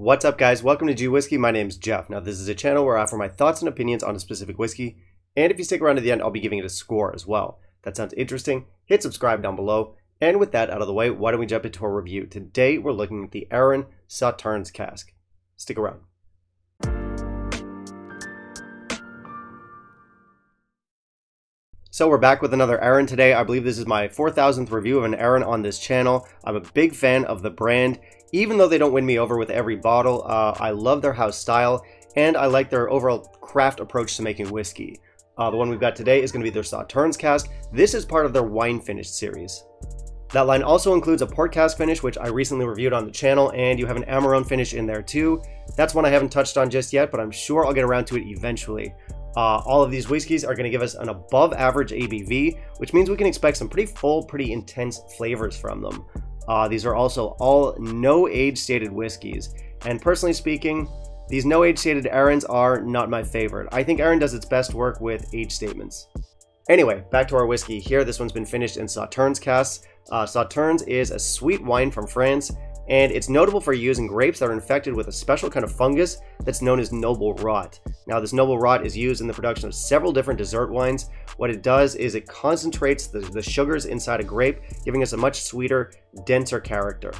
What's up guys, welcome to G Whiskey, my name is Jeff. Now this is a channel where I offer my thoughts and opinions on a specific whiskey, and if you stick around to the end, I'll be giving it a score as well. that sounds interesting, hit subscribe down below, and with that out of the way, why don't we jump into our review. Today we're looking at the Arran Sauternes cask. Stick around. So we're back with another Arran today. I believe this is my 4,000th review of an Arran on this channel. I'm a big fan of the brand. Even though they don't win me over with every bottle, uh, I love their house style, and I like their overall craft approach to making whiskey. Uh, the one we've got today is going to be their Sauternes cask. This is part of their wine finish series. That line also includes a port cask finish, which I recently reviewed on the channel, and you have an Amarone finish in there too. That's one I haven't touched on just yet, but I'm sure I'll get around to it eventually. Uh, all of these whiskeys are going to give us an above average ABV, which means we can expect some pretty full, pretty intense flavors from them. Uh, these are also all no age stated whiskeys. And personally speaking, these no age stated Arrans are not my favorite. I think Arran does its best work with age statements. Anyway, back to our whiskey here. This one's been finished in Sauternes casks. Uh, Sauternes is a sweet wine from France and it's notable for using grapes that are infected with a special kind of fungus that's known as noble rot. Now this noble rot is used in the production of several different dessert wines. What it does is it concentrates the, the sugars inside a grape, giving us a much sweeter, denser character.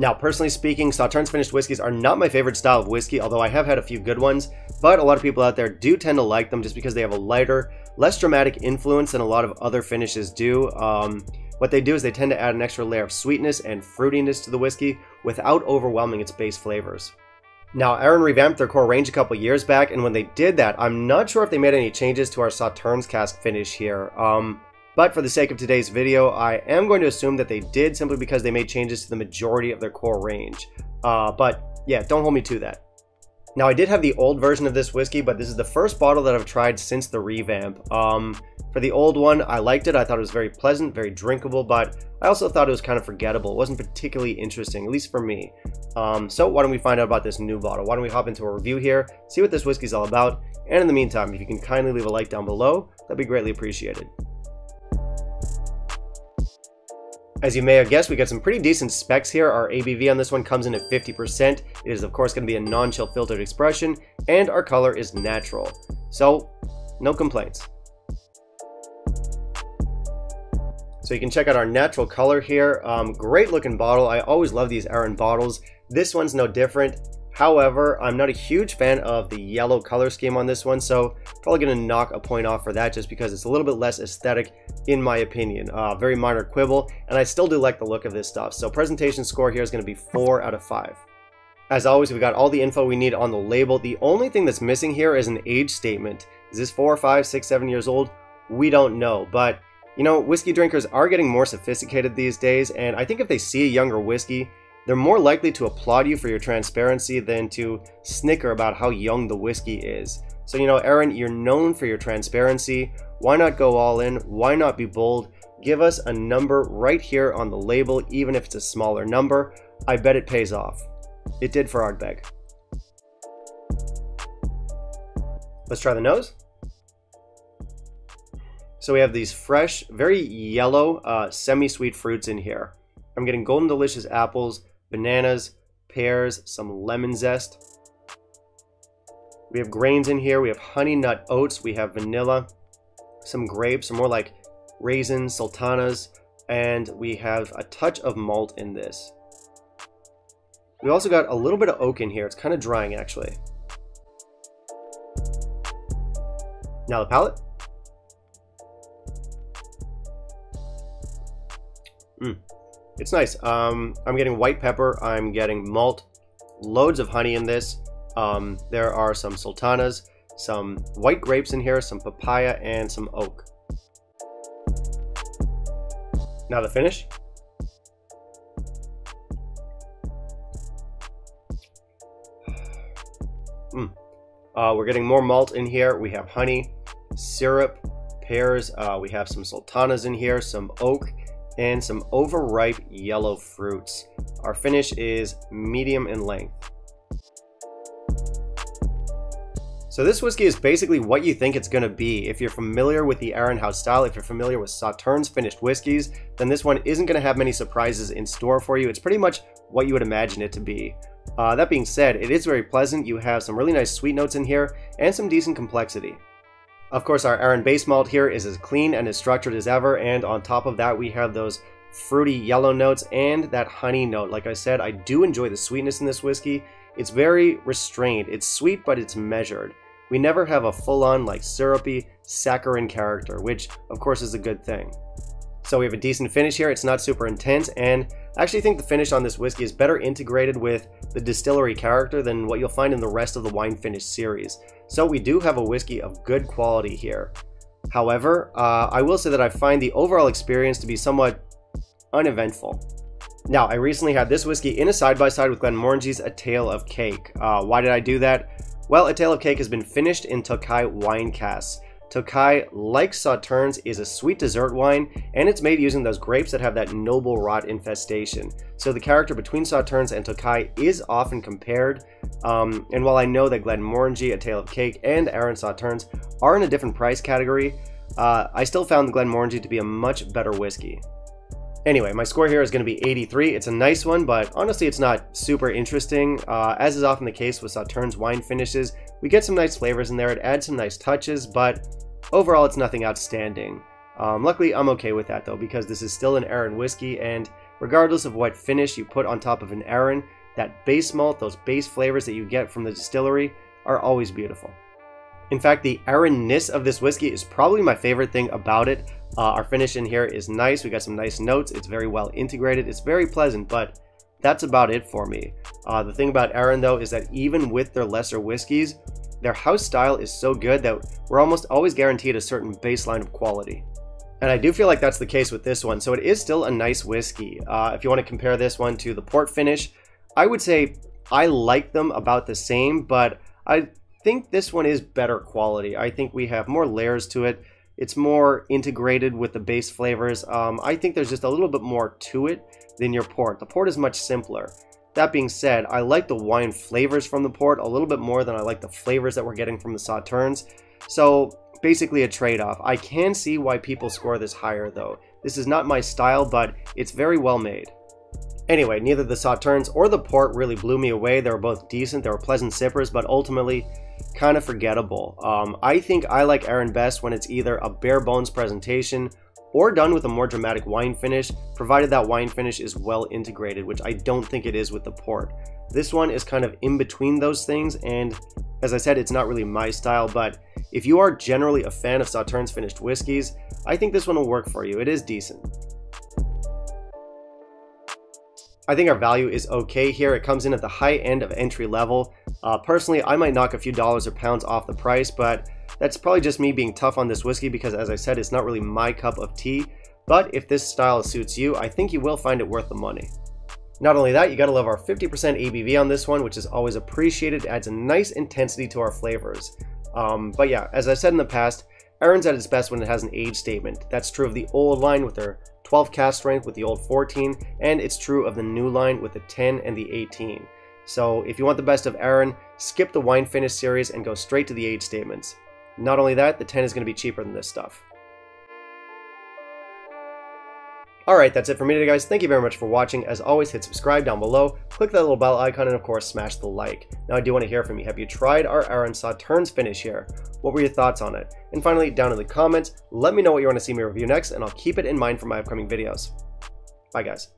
Now, personally speaking, Sauternes finished whiskeys are not my favorite style of whiskey, although I have had a few good ones, but a lot of people out there do tend to like them just because they have a lighter, less dramatic influence than a lot of other finishes do. Um, what they do is they tend to add an extra layer of sweetness and fruitiness to the whiskey without overwhelming its base flavors. Now, Arran revamped their core range a couple years back, and when they did that, I'm not sure if they made any changes to our Sauternes cask finish here. Um, but for the sake of today's video, I am going to assume that they did simply because they made changes to the majority of their core range. Uh, but yeah, don't hold me to that. Now, I did have the old version of this whiskey, but this is the first bottle that I've tried since the revamp. Um, for the old one, I liked it. I thought it was very pleasant, very drinkable, but I also thought it was kind of forgettable. It wasn't particularly interesting, at least for me. Um, so why don't we find out about this new bottle? Why don't we hop into a review here, see what this whiskey is all about, and in the meantime, if you can kindly leave a like down below, that'd be greatly appreciated. As you may have guessed, we got some pretty decent specs here. Our ABV on this one comes in at 50%. It is of course going to be a non-chill filtered expression, and our color is natural. So, no complaints. So you can check out our natural color here. Um, great looking bottle. I always love these Arran bottles. This one's no different. However, I'm not a huge fan of the yellow color scheme on this one, so probably to knock a point off for that just because it's a little bit less aesthetic in my opinion. Uh, very minor quibble, and I still do like the look of this stuff. So presentation score here is to be 4 out of 5. As always, we got all the info we need on the label. The only thing that's missing here is an age statement. Is this 4, 5, 6, 7 years old? We don't know, but you know, whiskey drinkers are getting more sophisticated these days, and I think if they see a younger whiskey, they're more likely to applaud you for your transparency than to snicker about how young the whiskey is. So, you know, Arran, you're known for your transparency. Why not go all in? Why not be bold? Give us a number right here on the label, even if it's a smaller number. I bet it pays off. It did for Ardbeg. Let's try the nose. So we have these fresh, very yellow, uh, semi-sweet fruits in here. I'm getting golden delicious apples, bananas, pears, some lemon zest. We have grains in here. We have honey nut oats. We have vanilla, some grapes, more like raisins, sultanas, and we have a touch of malt in this. We also got a little bit of oak in here. It's kind of drying actually. Now the palate. Mm. It's nice. Um, I'm getting white pepper. I'm getting malt. Loads of honey in this. Um, there are some sultanas, some white grapes in here, some papaya, and some oak. Now the finish. Mm. Uh, we're getting more malt in here. We have honey, syrup, pears. Uh, we have some sultanas in here, some oak, and some overripe yellow fruits. Our finish is medium in length. So this whiskey is basically what you think it's going to be. If you're familiar with the Arran House style, if you're familiar with Sauternes finished whiskeys, then this one isn't going to have many surprises in store for you. It's pretty much what you would imagine it to be. Uh, that being said, it is very pleasant. You have some really nice sweet notes in here and some decent complexity. Of course, our Arran base malt here is as clean and as structured as ever, and on top of that, we have those fruity yellow notes and that honey note. Like I said, I do enjoy the sweetness in this whiskey. It's very restrained. It's sweet, but it's measured. We never have a full-on, like, syrupy, saccharine character, which, of course, is a good thing. So we have a decent finish here. It's not super intense, and I actually think the finish on this whiskey is better integrated with the distillery character than what you'll find in the rest of the wine finish series. So we do have a whiskey of good quality here. However, uh, I will say that I find the overall experience to be somewhat uneventful. Now, I recently had this whiskey in a side-by-side -side with Glenmorangie's A Tale of Cake. Uh, why did I do that? Well, A Tale of Cake has been finished in Tokaji wine casks. Tokaji, like Sauternes, is a sweet dessert wine, and it's made using those grapes that have that noble rot infestation. So the character between Sauternes and Tokaji is often compared, um, and while I know that Glenmorangie, A Tale of Cake, and Arran Sauternes are in a different price category, uh, I still found Glenmorangie to be a much better whiskey. Anyway, my score here is going to be 83. It's a nice one, but honestly it's not super interesting. Uh, as is often the case with Sauternes wine finishes, we get some nice flavors in there, it adds some nice touches, but overall it's nothing outstanding. Um, luckily, I'm okay with that though, because this is still an Arran whiskey, and regardless of what finish you put on top of an Arran, that base malt, those base flavors that you get from the distillery, are always beautiful. In fact, the Arranness of this whiskey is probably my favorite thing about it. Uh, our finish in here is nice. We got some nice notes. It's very well integrated. It's very pleasant, but that's about it for me. Uh, the thing about Arran, though, is that even with their lesser whiskeys, their house style is so good that we're almost always guaranteed a certain baseline of quality. And I do feel like that's the case with this one, so it is still a nice whiskey. Uh, if you want to compare this one to the port finish, I would say I like them about the same, but I think this one is better quality. I think we have more layers to it. It's more integrated with the base flavors. Um, I think there's just a little bit more to it than your port. The port is much simpler. That being said, I like the wine flavors from the port a little bit more than I like the flavors that we're getting from the Sauternes. So basically a trade-off. I can see why people score this higher though. This is not my style, but it's very well made. Anyway, neither the Sauternes or the port really blew me away. They were both decent, they were pleasant sippers, but ultimately kind of forgettable. Um, I think I like Arran best when it's either a bare bones presentation or done with a more dramatic wine finish, provided that wine finish is well integrated, which I don't think it is with the port. This one is kind of in between those things, and as I said, it's not really my style, but if you are generally a fan of Sauternes finished whiskeys, I think this one will work for you. It is decent. I think our value is okay here. It comes in at the high end of entry level. Uh, personally, I might knock a few dollars or pounds off the price, but that's probably just me being tough on this whiskey because as I said, it's not really my cup of tea. But if this style suits you, I think you will find it worth the money. Not only that, you gotta love our 50% ABV on this one, which is always appreciated. Adds a nice intensity to our flavors. Um, but yeah, as I said in the past, Arran's at its best when it has an age statement. That's true of the old line with their 12 cask strength with the old 14, and it's true of the new line with the 10 and the 18. So if you want the best of Arran, skip the wine finish series and go straight to the age statements. Not only that, the 10 is going to be cheaper than this stuff. Alright, that's it for me today guys. Thank you very much for watching. As always, hit subscribe down below, click that little bell icon, and of course, smash the like. Now I do want to hear from you. Have you tried our Arran Sauternes finish here? What were your thoughts on it? And finally, down in the comments, let me know what you want to see me review next, and I'll keep it in mind for my upcoming videos. Bye guys.